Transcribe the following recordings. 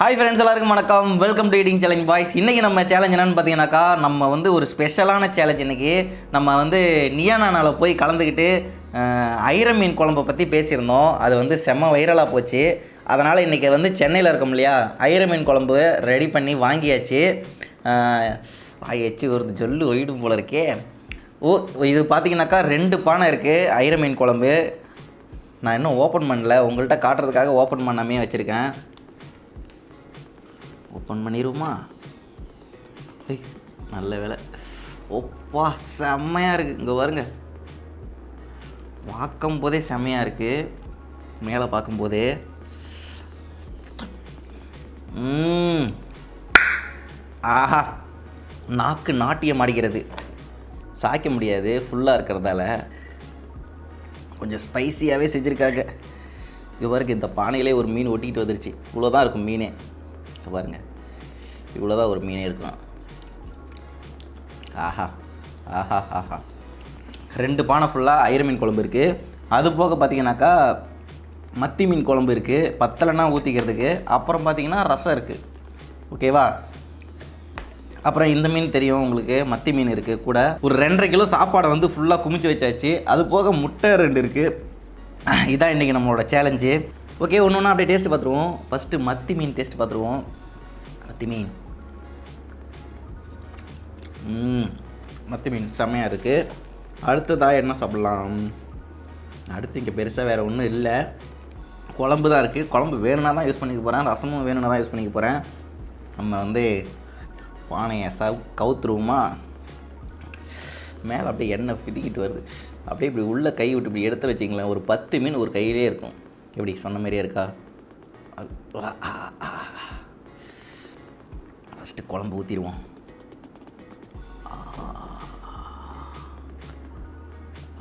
Hi friends எல்லாருக்கும் வணக்கம். Welcome to eating challenge boys இன்றைக்கி நம்ம சேலஞ்ச் என்னென்னு பார்த்தீங்கன்னாக்கா நம்ம வந்து ஒரு ஸ்பெஷலான சேலஞ்ச் இன்றைக்கி நம்ம வந்து நியானாவில் போய் கலந்துக்கிட்டு ஐர மீன் குழம்பை பற்றி பேசியிருந்தோம். அது வந்து செம்ம வைரலாக போச்சு. அதனால் இன்றைக்கி வந்து சென்னையில் இருக்கோம் இல்லையா? ஐர மீன் குழம்பு ரெடி பண்ணி வாங்கியாச்சு. ஆயாச்சு ஒரு சொல்லு ஒயிடும் போல இருக்கே. ஓ இது பார்த்தீங்கன்னாக்கா ரெண்டு பானை இருக்குது ஐர மீன் குழம்பு. நான் இன்னும் ஓப்பன் பண்ணல. உங்கள்கிட்ட காட்டுறதுக்காக ஓப்பன் பண்ணாமே வச்சுருக்கேன். ஓப்பன் பண்ணிடுவோமா ஐய் நல்ல வேலை. ஓப்பா செம்மையாக இருக்குது இங்கே பாருங்க. பார்க்கும் போதே செம்மையாக இருக்குது மேலே பார்க்கும்போதே ஆஹா. நாக்கு நாட்டியம் அடிக்கிறது சாய்க்க முடியாது. ஃபுல்லாக இருக்கிறதால. கொஞ்சம் ஸ்பைசியாகவே செஞ்சுருக்காங்க. இங்கே பாருங்க இந்த பானையிலே ஒரு மீன் ஒட்டிக்கிட்டு வந்துருச்சு. இவ்வளோ தான் இருக்கும் மீனே. பாருங்கள் இவ்வளோதான் ஒரு மீனே இருக்கும். ஆஹா ஆஹா ஆஹா. ரெண்டு பானை ஃபுல்லாக ஐர மீன் குழம்பு இருக்குது அது போக பார்த்தீங்கன்னாக்கா மத்தி மீன் குழம்பு இருக்குது பத்தலைனா ஊற்றிக்கிறதுக்கு அப்புறம் பார்த்திங்கன்னா ரசம் இருக்குது ஓகேவா அப்புறம் இந்த மீன் தெரியும் உங்களுக்கு. மத்தி மீன் இருக்குது கூட. ஒரு ரெண்டரை கிலோ சாப்பாடை வந்து ஃபுல்லாக குமிச்சு வச்சாச்சு. அது போக முட்டை ரெண்டு இருக்குது இதான் இன்றைக்கி நம்மளோட சேலஞ்சு ஓகே ஒன்று ஒன்றா அப்படியே டேஸ்ட் பார்த்துருவோம். ஃபஸ்ட்டு மத்தி மீன் டேஸ்ட் பார்த்துருவோம். மத்தி மீன் மத்தி மீன் செம்மையாக இருக்குது அடுத்ததாக என்ன சாப்பிட்லாம்? அடுத்து இங்கே பெருசாக வேறு ஒன்றும் இல்லை. குழம்பு தான் இருக்குது குழம்பு வேணும்னா தான் யூஸ் பண்ணிக்க போகிறேன் ரசமும் வேணும்னா தான் யூஸ் பண்ணிக்க போகிறேன் நம்ம வந்து பானையை சவ் கவுத்துருவோமா? மேலே அப்படியே எண்ணெய் பிதிக்கிட்டு வருது. அப்படியே இப்படி உள்ளே கை விட்டு இப்படி எடுத்து வச்சிங்களேன் ஒரு பத்து மீன் ஒரு கையிலே இருக்கும். எப்படி? சொன்ன மாதிரியே இருக்கா? ஃபஸ்ட்டு குழம்பு ஊற்றிடுவோம்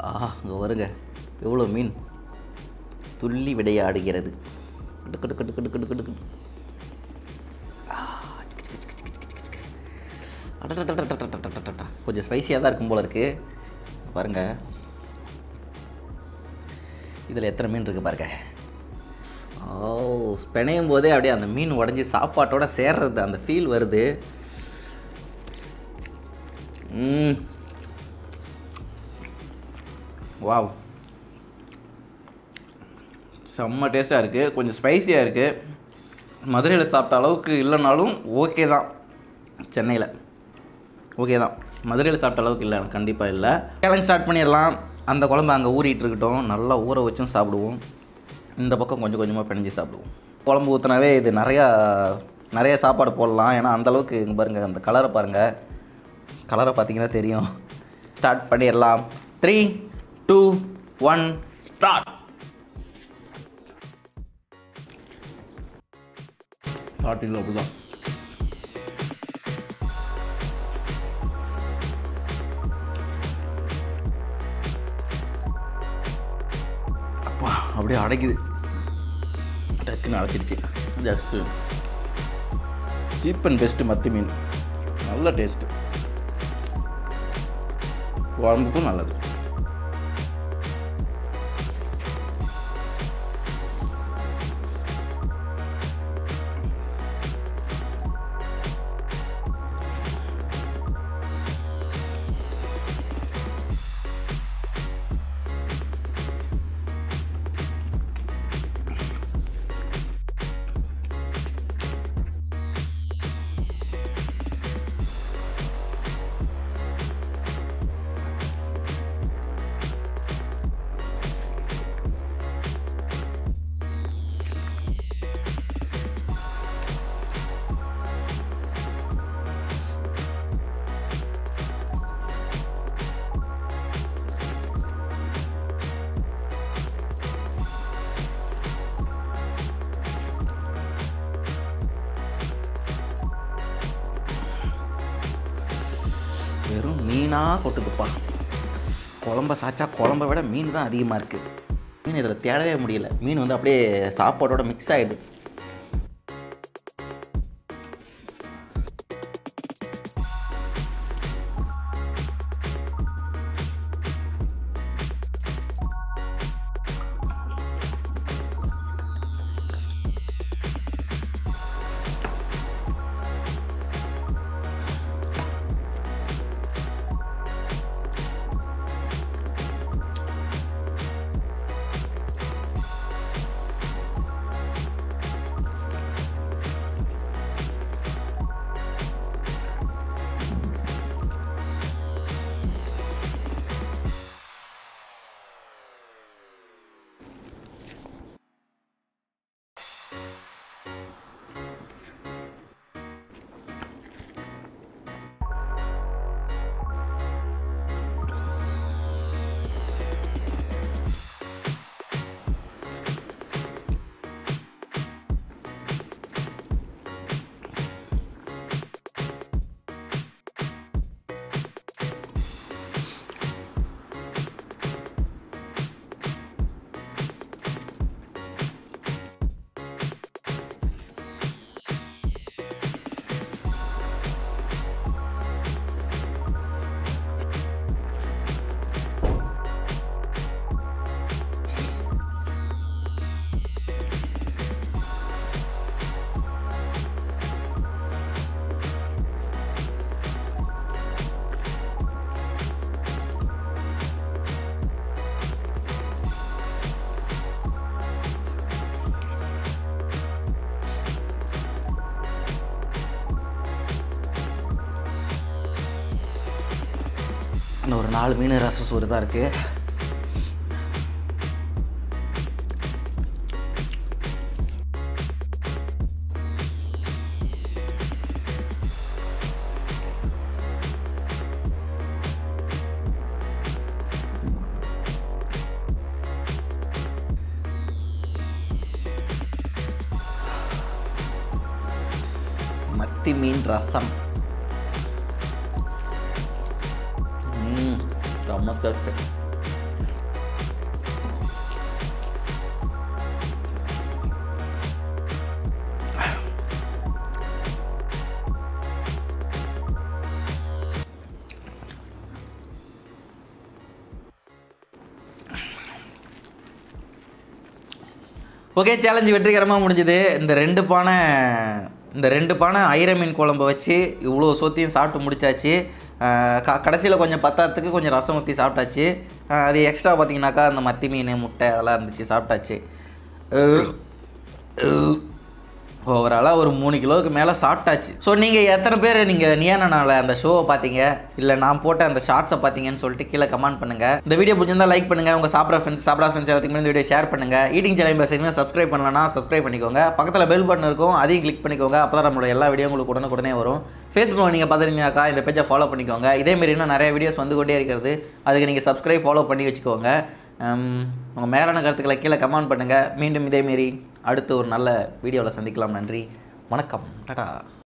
ஆ இங்கே வருங்க. எவ்வளோ மீன்? துள்ளி விடையாடுகிறது. கட்டு கட்டு கட்டு கட்டு கட்டு கட்டு கொஞ்சம் ஸ்பைஸியாக தான் இருக்கும் போல இருக்குது பாருங்கள் இதில் எத்தனை மீன் இருக்குது பாருங்கள் ஓ பிணையும் போதே அப்படியே அந்த மீன் உடஞ்சி சாப்பாட்டோட சேர்றது அந்த ஃபீல் வருது. வாவ் செம்ம டேஸ்ட்டாக இருக்குது கொஞ்சம் ஸ்பைசியாக இருக்குது மதுரையில் சாப்பிட்ட அளவுக்கு இல்லைனாலும் ஓகே தான். சென்னையில். ஓகே தான். மதுரையில் சாப்பிட்ட அளவுக்கு இல்லை. கண்டிப்பாக இல்லை. சேலஞ்ச் ஸ்டார்ட் பண்ணிடலாம். அந்த குழம்பு அங்கே ஊறிட்டு இருக்கட்டும். நல்லா ஊற வச்சும் சாப்பிடுவோம். இந்த பக்கம் கொஞ்சம் கொஞ்சமாக பிணைஞ்சு சாப்பிடுவோம். குழம்பு ஊற்றினாவே இது நிறையா நிறைய சாப்பாடு போடலாம். ஏன்னா அந்தளவுக்கு இங்கே பாருங்கள் அந்த கலரை பாருங்கள் கலரை பார்த்தீங்கன்னா தெரியும். ஸ்டார்ட் பண்ணிடலாம். த்ரீ டூ ஒன் ஸ்டார்ட் ஸ்டார்டிங்கில் அப்படிதான். அப்பா அப்படியே அடைக்குது. டக்குன்னு அடைச்சிருச்சு ஜஸ்ட்டு சீப் அண்ட் பெஸ்ட்டு மத்தி மீன். நல்ல டேஸ்ட்டு குழம்புக்கும் நல்லது. மீனாக கொட்டுதுப்பா குழம்ப சாச்சா குழம்ப விட மீன் தான் அதிகமாக இருக்குது மீன் இதில் தேடவே முடியல. மீன் வந்து அப்படியே சாப்பாடோட மிக்ஸ் ஆகிடுது இன்னும் ஒரு நாலு மீன் ரசம் சோறு தான் இருக்குது மத்தி மீன் ரசம். ம் ஓகே சேலஞ்சு வெற்றிகரமாக முடிஞ்சுது. இந்த ரெண்டு பானை இந்த ரெண்டு பானை ஐரமீன் குழம்பு வச்சு இவ்வளோ சொத்தையும் சாப்பிட்டு முடிச்சாச்சு. க கடைசியில் கொஞ்சம் பத்தாத்துக்கு கொஞ்சம் ரசம் ஊற்றி சாப்பிட்டாச்சு. அது எக்ஸ்ட்ரா பார்த்தீங்கன்னாக்கா அந்த மத்தி மீன் முட்டை அதெல்லாம் இருந்துச்சு சாப்பிட்டாச்சு. ஓவராலாக ஒரு மூணு கிலோவுக்கு மேலே சாப்பிட்டாச்சு. ஸோ நீங்கள் எத்தனை பேர் நீங்கள் நியானால அந்த ஷோவை பார்த்தீங்க இல்லை நான் போட்ட அந்த ஷார்ட்ஸை பார்த்தீங்கன்னு சொல்லிட்டு கீழே கமெண்ட் பண்ணுங்கள் இந்த வீடியோ பிடிச்சிருந்தா லைக் பண்ணுங்கள் உங்கள் சாப்பிட்ற ஃப்ரெண்ட்ஸ் சாப்பிட்ற ஃப்ரெண்ட்ஸ் எல்லாத்துக்குமே இந்த வீடியோ ஷேர் பண்ணுங்கள் ஈட்டிங் சேனல் பேசுறீங்க சப்ஸ்கிரைப் பண்ணலன்னா சப்ஸ்கிரைப் பண்ணிக்கோங்க. பக்கத்தில் பெல் பட்டன் இருக்கும். அதையும் கிளிக் பண்ணிக்கோங்க. அப்போ தான் நம்மளோட எல்லா வீடியோ உங்களுக்கு உடனே வரும். ஃபேஸ்புக்கில் நீங்கள் பார்த்துருந்தீங்கக்கா இந்த பேஜை ஃபாலோ பண்ணிக்கோங்க. இதேமாரி இன்னும் நிறைய வீடியோஸ் வந்து கொண்டே இருக்கிறது. அதுக்கு நீங்கள் சப்ஸ்கிரைப் ஃபாலோ பண்ணி வச்சுக்கோங்க. உங்கள் மேலான கருத்துக்களை கீழே கமெண்ட் பண்ணுங்கள் மீண்டும் இதேமாரி அடுத்து ஒரு நல்ல வீடியோவில் சந்திக்கலாம். நன்றி. வணக்கம். டாடா.